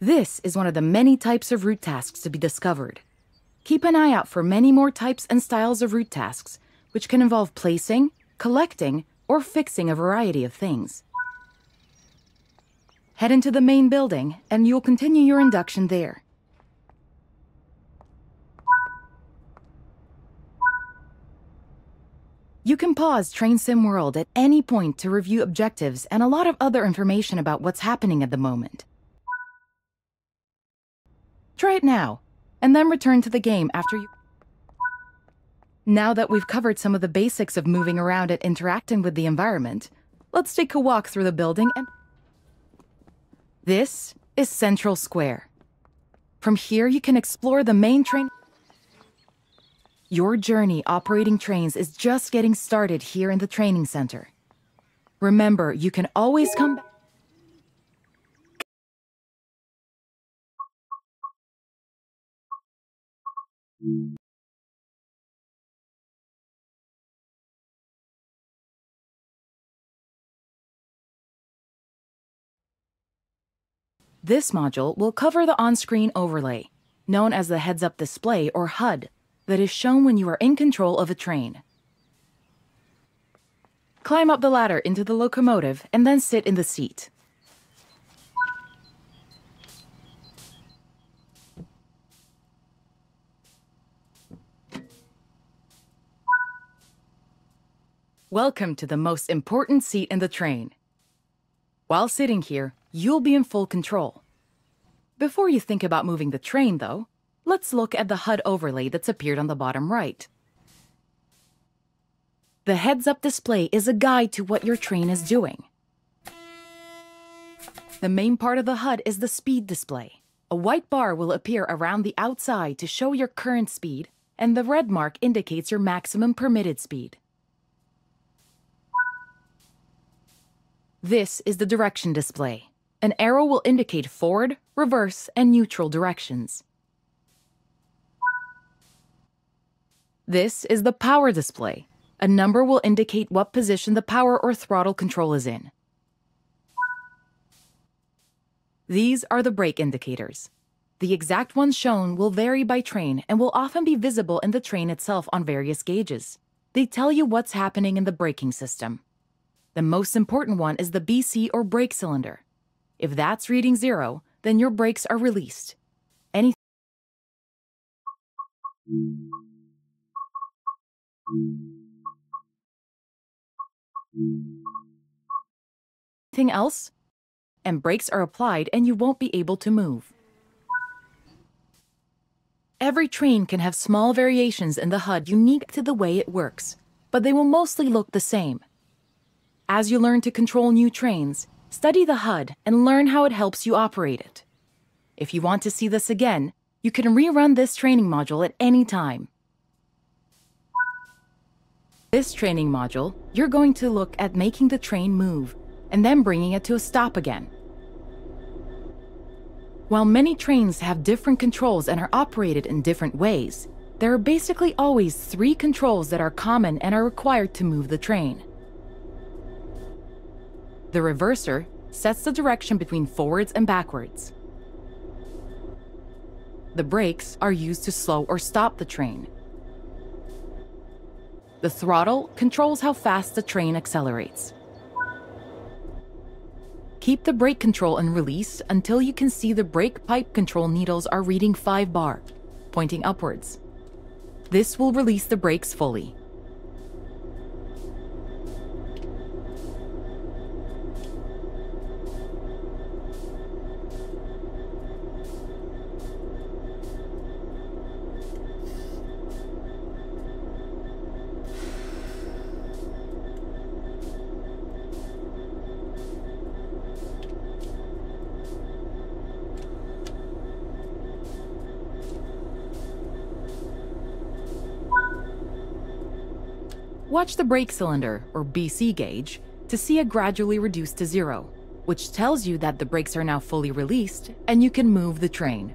This is one of the many types of route tasks to be discovered. Keep an eye out for many more types and styles of route tasks, which can involve placing, collecting, or fixing a variety of things. Head into the main building, and you'll continue your induction there. You can pause Train Sim World at any point to review objectives and a lot of other information about what's happening at the moment. Try it now, and then return to the game after you... Now that we've covered some of the basics of moving around and interacting with the environment, let's take a walk through the building and... This is Central Square. From here, you can explore the main train... Your journey operating trains is just getting started here in the training center. Remember, you can always come back. This module will cover the on-screen overlay, known as the heads-up display or HUD, that is shown when you are in control of a train. Climb up the ladder into the locomotive and then sit in the seat. Welcome to the most important seat in the train. While sitting here, you'll be in full control. Before you think about moving the train, though, let's look at the HUD overlay that's appeared on the bottom right. The heads-up display is a guide to what your train is doing. The main part of the HUD is the speed display. A white bar will appear around the outside to show your current speed, and the red mark indicates your maximum permitted speed. This is the direction display. An arrow will indicate forward, reverse, and neutral directions. This is the power display. A number will indicate what position the power or throttle control is in. These are the brake indicators. The exact ones shown will vary by train and will often be visible in the train itself on various gauges. They tell you what's happening in the braking system. The most important one is the BC or brake cylinder. If that's reading zero, then your brakes are released. Any Anything else? And brakes are applied and you won't be able to move. Every train can have small variations in the HUD unique to the way it works, but they will mostly look the same. As you learn to control new trains, study the HUD and learn how it helps you operate it. If you want to see this again, you can rerun this training module at any time. This training module, you're going to look at making the train move and then bringing it to a stop again. While many trains have different controls and are operated in different ways, there are basically always three controls that are common and are required to move the train. The reverser sets the direction between forwards and backwards. The brakes are used to slow or stop the train. The throttle controls how fast the train accelerates. Keep the brake control and release until you can see the brake pipe control needles are reading 5 bar, pointing upwards. This will release the brakes fully. Watch the brake cylinder, or BC gauge, to see it gradually reduce to zero, which tells you that the brakes are now fully released and you can move the train.